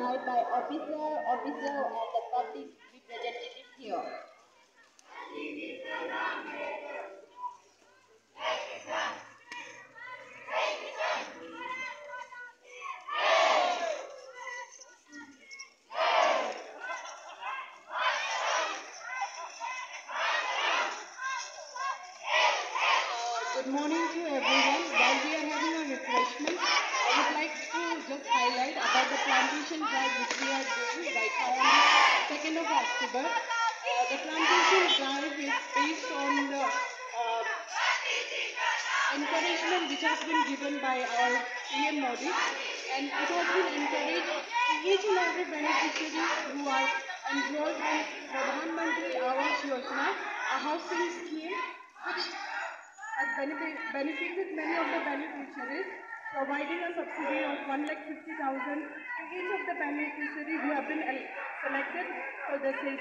by officer, officer the public representative here. Good morning to everyone. October. Uh, the plantation drive is based on the uh, encouragement which has been given by our PM Modi and it has been encouraged each and every beneficiaries who are enrolled in Pradhan Mantri Awas Yojana, a housing scheme which has benefited many of the beneficiaries, providing a subsidy of 1,50,000 to each of the beneficiaries who have been selected desses